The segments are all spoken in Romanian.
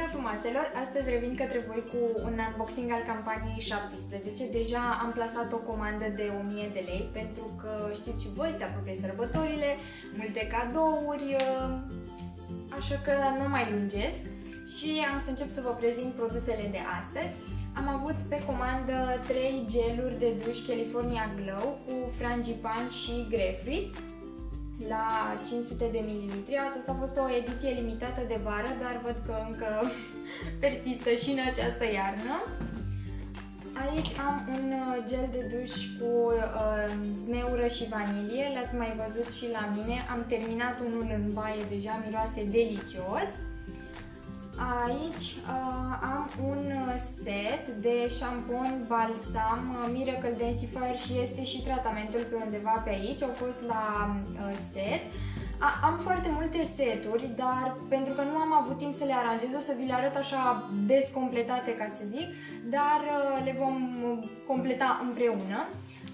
Bună frumoaselor! Astăzi revin către voi cu un unboxing al campaniei 17. Deja am plasat o comandă de 1000 de lei pentru că știți și voi, se apropie sărbătorile, multe cadouri, uh, așa că nu mai lungesc și am să încep să vă prezint produsele de astăzi. Am avut pe comandă 3 geluri de duș California Glow cu frangipan și grapefruit la 500 de mililitri. Aceasta a fost o ediție limitată de vară, dar văd că încă persistă și în această iarnă. Aici am un uh, gel de duș cu uh, zmeură și vanilie, l-ați mai văzut și la mine. Am terminat unul în baie, deja miroase delicios. Aici uh, am un set de șampon balsam uh, Miracle Densifier și este și tratamentul pe undeva pe aici, au fost la uh, set. A, am foarte multe seturi, dar pentru că nu am avut timp să le aranjez, o să vi le arăt așa descompletate, ca să zic, dar uh, le vom completa împreună.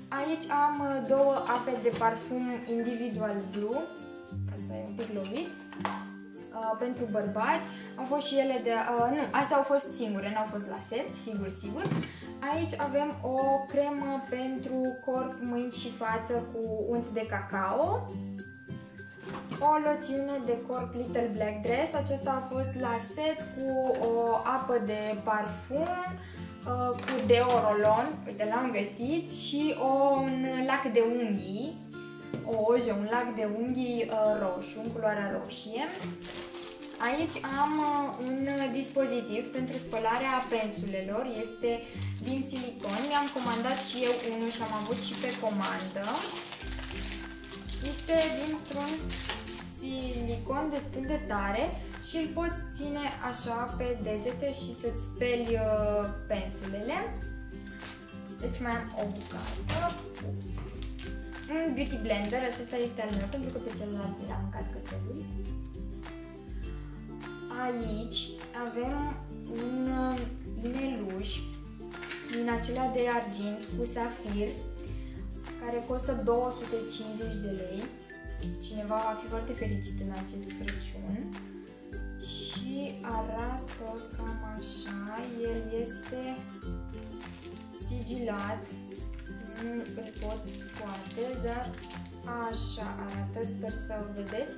Aici am uh, două ape de parfum Individual Blue, asta e un pic lovit, uh, pentru bărbați. Au fost și ele de... Uh, nu, astea au fost singure, n-au fost la set, sigur, sigur. Aici avem o cremă pentru corp, mâini și față cu unt de cacao. O loțiune de corp Little Black Dress. Acesta a fost la set cu o apă de parfum, uh, cu deorolon, uite l-am găsit, și un lac de unghii, o ojă, un lac de unghii uh, roșu, în culoarea roșie. Aici am uh, un dispozitiv pentru spălarea pensulelor, este din silicon, mi-am comandat și eu unul și am avut și pe comandă. Este dintr-un silicon destul de tare și îl poți ține așa pe degete și să-ți speli uh, pensulele. Deci mai am o bucată. Ups. Un beauty blender, acesta este al meu pentru că pe celălalt l-am mâncat cățelul. Aici avem un uh, ineluș din acelea de argint cu safir care costă 250 de lei. Cineva va fi foarte fericit în acest Crăciun și arată cam așa. El este sigilat, nu îl pot scoate, dar așa arată, sper să o vedeți.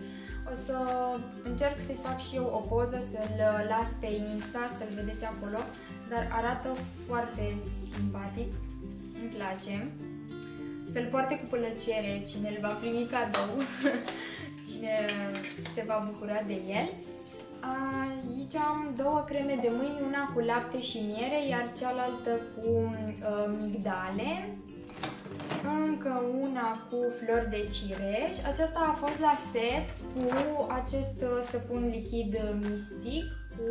O să încerc să-i fac și eu o poză, să-l las pe Insta, să-l vedeți acolo, dar arată foarte simpatic, îmi place. Să-l poarte cu plăcere cine îl va primi cadou, cine se va bucura de el. Aici am două creme de mâini, una cu lapte și miere, iar cealaltă cu uh, migdale încă una cu flori de cireș. Aceasta a fost la set cu acest uh, săpun lichid mistic cu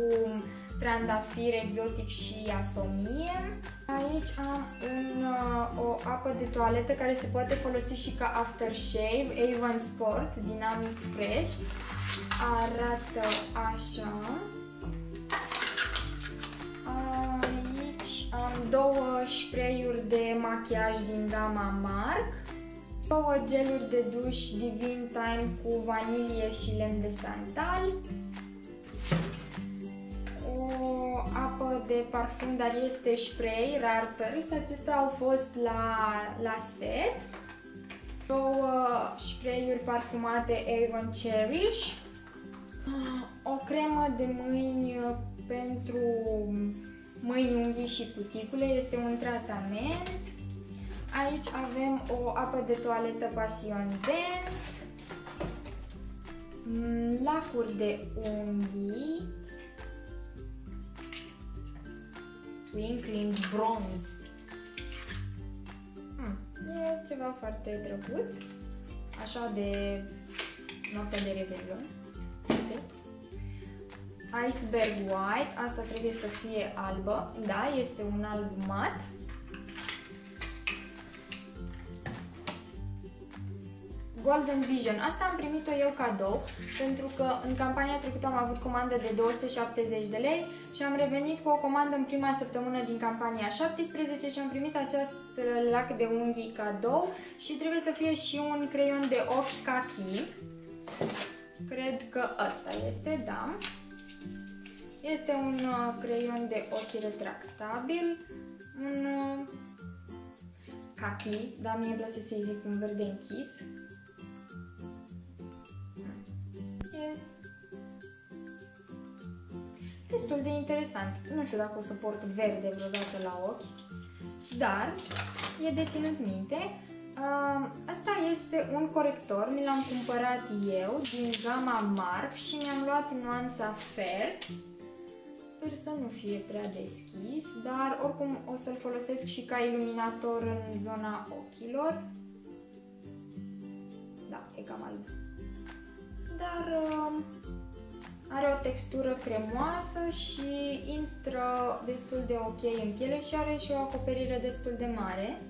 trandafir exotic și asomie. Aici am un, uh, o apă de toaletă care se poate folosi și ca aftershave, Avon Sport Dynamic Fresh. Arată așa. Două spray-uri de machiaj din gama MARC, două geluri de duș Divine Time cu vanilie și lemn de santal, o apă de parfum, dar este spray, Rare Pearls, acestea au fost la, la set, două spray-uri parfumate Avon Cherish, o cremă de mâini pentru mâini, unghii și cuticule. Este un tratament. Aici avem o apă de toaletă Passion Dance, mm, lacuri de unghii, Twinkling Bronze. Hmm, e ceva foarte drăguț, așa de noaptea de revelion. Iceberg White, asta trebuie să fie albă, da, este un alb mat. Golden Vision. Asta am primit-o eu cadou, pentru că în campania trecută am avut comandă de 270 de lei și am revenit cu o comandă în prima săptămână din campania 17 și am primit acest lac de unghii cadou și trebuie să fie și un creion de ochi kaki. Cred că ăsta este, da. Este un uh, creion de ochi retractabil, un uh, kaki, dar mie îmi place să-i zic un verde închis. E destul de interesant. Nu știu dacă o să port verde vreodată la ochi, dar e de ținut minte. Uh, asta este un corector, mi l-am cumpărat eu din gama Mark și mi-am luat nuanța Fair. Sper să nu fie prea deschis, dar oricum o să-l folosesc și ca iluminator în zona ochilor. Da, e cam alb. Dar uh, are o textură cremoasă și intră destul de ok în piele și are și o acoperire destul de mare.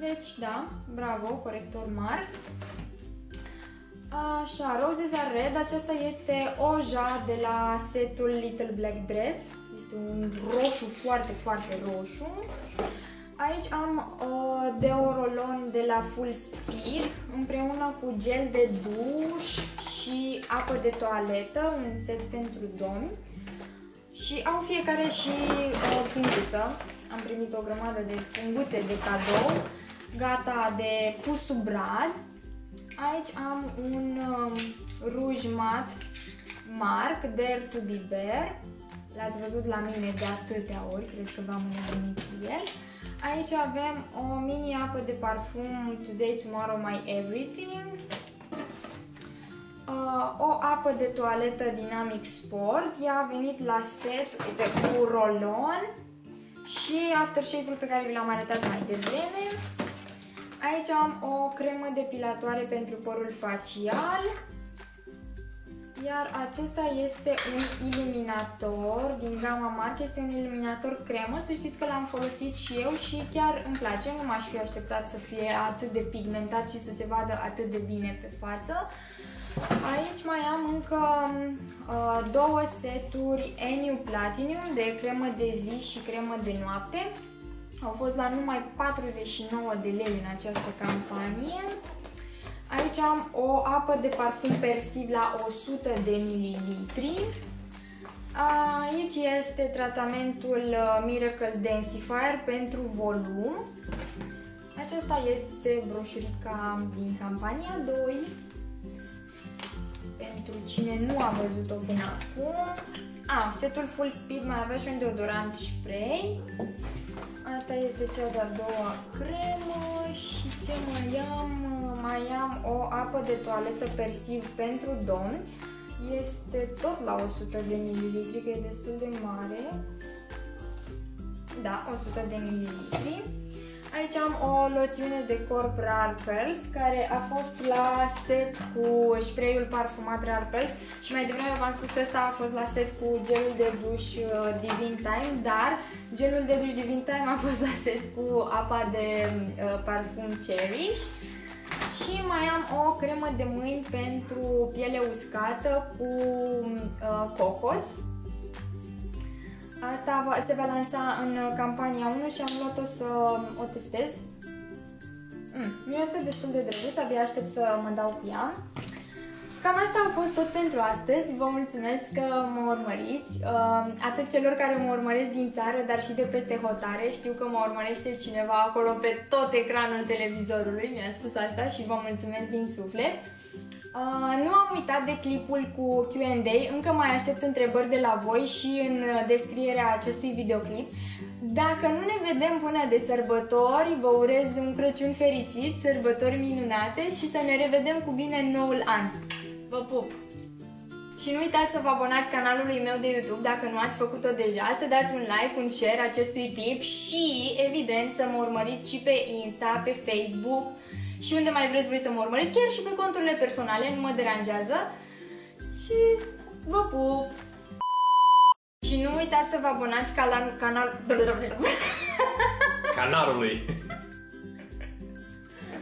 Deci, da, bravo, corector mare. Așa, Roses are Red, aceasta este oja de la setul Little Black Dress. Este un roșu foarte, foarte roșu. Aici am uh, deorolon de la Full Speed împreună cu gel de duș și apă de toaletă, un set pentru domni. Și au fiecare și uh, punguță. Am primit o grămadă de punguțe de cadou, gata de pus sub brad. Aici am un um, ruj mat Mark Dare to be Bare. L-ați văzut la mine de atâtea ori, cred că v-am înnebunit cu el. Aici avem o mini apă de parfum Today, Tomorrow, My Everything. Uh, o apă de toaletă Dynamic Sport. Ea a venit la set uite, cu rolon și aftershave-ul pe care vi l-am arătat mai devreme. Aici am o cremă depilatoare pentru părul facial. Iar acesta este un iluminator din gama Mark, este un iluminator cremă, să știți că l-am folosit și eu și chiar îmi place, nu m-aș fi așteptat să fie atât de pigmentat și să se vadă atât de bine pe față. Aici mai am încă uh, două seturi Eniu Platinum de cremă de zi și cremă de noapte. Au fost la numai 49 de lei în această campanie. Aici am o apă de parfum persiv la 100 de mililitri. Aici este tratamentul uh, Miracle Densifier pentru volum. Aceasta este broșurica din campania 2. Pentru cine nu a văzut-o până acum. A, setul Full Speed mai avea și un deodorant spray. Asta este cea de-a doua cremă și ce mai am? Mai am o apă de toaletă persiv pentru domni. Este tot la 100 de ml, că e destul de mare. Da, 100 de ml. Aici am o loțiune de corp Rar Pearls care a fost la set cu spray-ul parfumat Rar Pearls și mai devreme v-am spus că ăsta a fost la set cu gelul de duș uh, Divine Time, dar gelul de duș Divine Time a fost la set cu apa de uh, parfum Cherish. Și mai am o cremă de mâini pentru piele uscată cu uh, cocos. Asta se va lansa în campania 1 și am luat-o să o testez. Mm, mi este destul de drăguț, abia aștept să mă dau cu ea. Cam asta a fost tot pentru astăzi. Vă mulțumesc că mă urmăriți. Uh, atât celor care mă urmăresc din țară, dar și de peste hotare. Știu că mă urmărește cineva acolo pe tot ecranul televizorului. Mi-a spus asta și vă mulțumesc din suflet. Uh, nu am uitat de clipul cu Q&A, încă mai aștept întrebări de la voi și în descrierea acestui videoclip. Dacă nu ne vedem până de sărbători, vă urez un Crăciun fericit, sărbători minunate și să ne revedem cu bine în noul an. Vă pup! Și nu uitați să vă abonați canalului meu de YouTube dacă nu ați făcut-o deja, să dați un like, un share acestui clip și, evident, să mă urmăriți și pe Insta, pe Facebook, și unde mai vreți voi să mă urmăriți, chiar și pe conturile personale, nu mă deranjează. Și vă pup! Și nu uitați să vă abonați canal... canal... Canalului!